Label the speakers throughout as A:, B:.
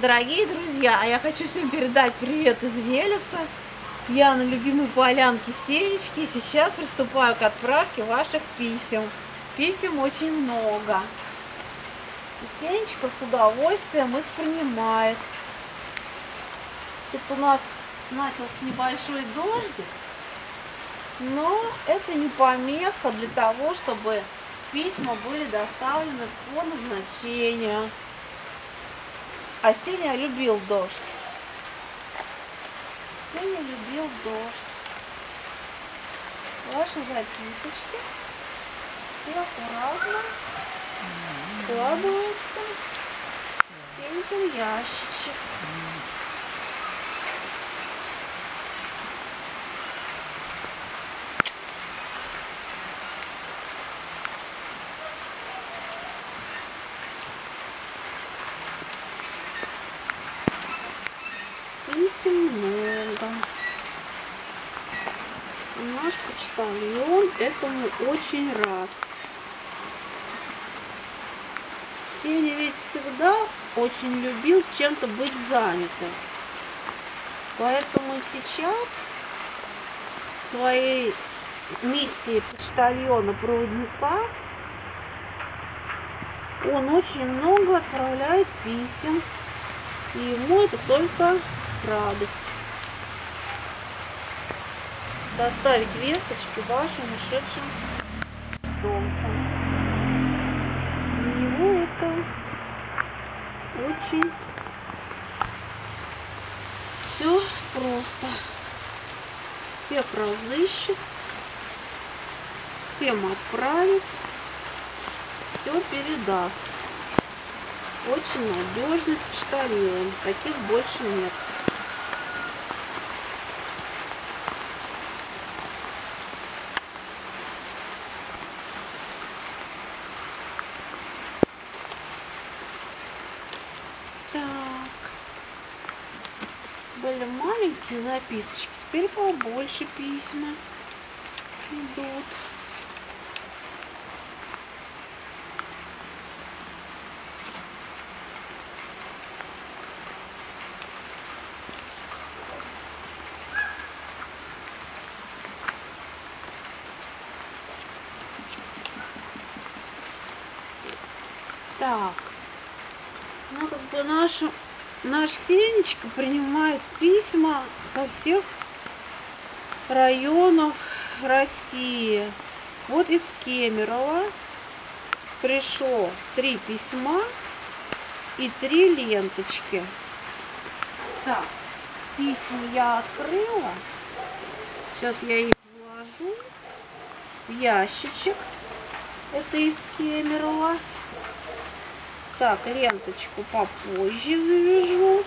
A: Дорогие друзья, я хочу всем передать привет из Велеса. Я на любимой полянке Сенечки и сейчас приступаю к отправке ваших писем. Писем очень много. И Сенечка с удовольствием их принимает. Тут у нас начался небольшой дождик, но это не помеха для того, чтобы письма были доставлены по назначению. А Сеня любил дождь. Сеня любил дождь. Ваши записочки все аккуратно складываются в Сенькин ящичек. Писем много. Наш почтальон этому очень рад. Сеня ведь всегда очень любил чем-то быть занятым. Поэтому сейчас своей миссии почтальона-проводника он очень много отправляет писем. И ему это только радость. Доставить весточки вашим ушедшим. Для него это очень все просто. Всех разыщет, всем отправит, все передаст. Очень надежный почтальон. Таких больше нет. Так. Были маленькие записочки. Теперь побольше письма идут. Так. Ну, как бы наш, наш Сенечка принимает письма со всех районов России. Вот из Кемерово пришло три письма и три ленточки. Так, письма я открыла. Сейчас я их вложу в ящичек. Это из Кемерово. Так, ленточку попозже завяжу.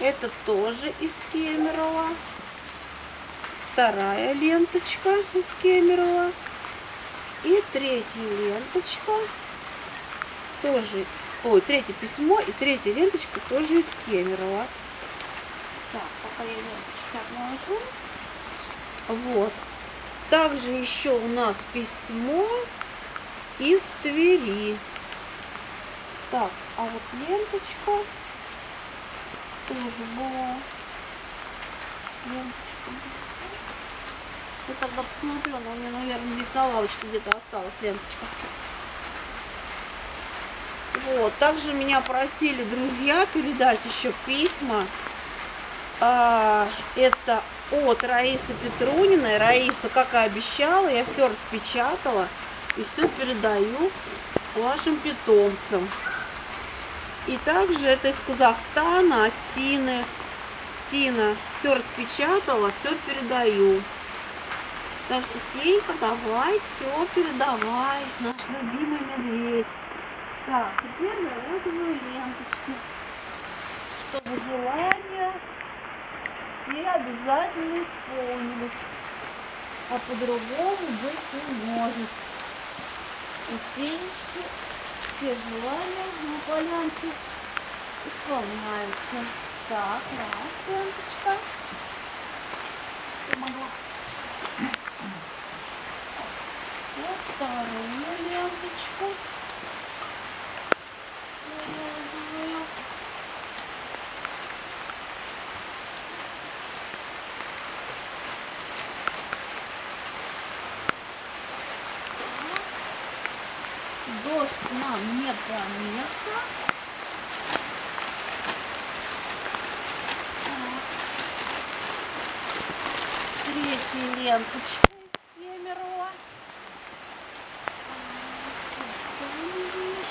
A: Это тоже из Кемерово. Вторая ленточка из Кемерово. И третья ленточка тоже, ой, третье письмо и третья ленточка тоже из Кемерово. Так, пока я ленточки отложу. Вот. Также еще у нас письмо из Твери. Так, а вот ленточка тоже была. Ленточка. Я тогда посмотрю, она у меня, наверное, здесь на лавочке где-то осталась ленточка. Вот, также меня просили друзья передать еще письма. А, это от Раисы Петруниной. Раиса, как и обещала, я все распечатала и все передаю вашим питомцам. И также это из Казахстана, от Тины. Тина все распечатала, все передаю. Так что, Сенька, давай, все передавай. Наш любимый медведь. Так, теперь завязываю ленточки. Чтобы желания все обязательно исполнились. А по-другому быть не может. У Сенечки все желания на полянке исполняются. Так, раз, ленточка. Помогла. Вот вторую ленточку. Завязываю. Нам не помеха. Третья ленточка из Кемерово.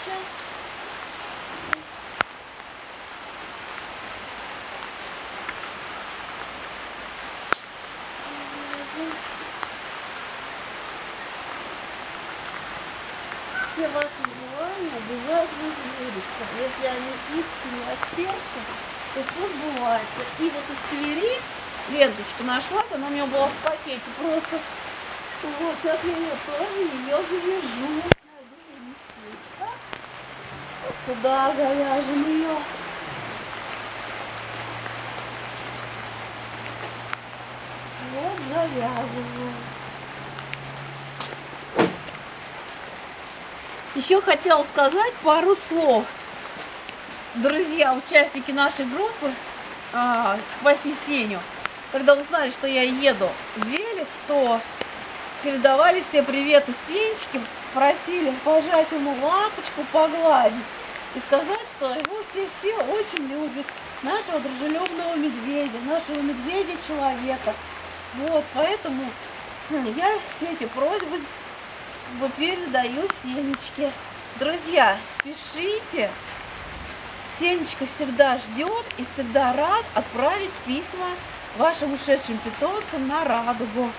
A: Сейчас. Все ваши желания обязательно сбудутся. Если они искренне от сердца, то все сбывается. И вот из Твери ленточка нашлась, она у меня была в пакете просто. Вот, сейчас я ее тоже ее завяжу. Вот сюда завяжем ее. Вот завязываю. Еще хотела сказать пару слов. Друзья, участники нашей группы а, «Спаси Сеню», когда узнали, что я еду в Велес, то передавали все приветы Сенечке, просили пожать ему лапочку, погладить и сказать, что его все-все очень любят, нашего дружелюбного медведя, нашего медведя-человека. Вот, поэтому я все эти просьбы передаю Сенечке. Друзья, пишите. Сенечка всегда ждет и всегда рад отправить письма вашим ушедшим питомцам на радугу.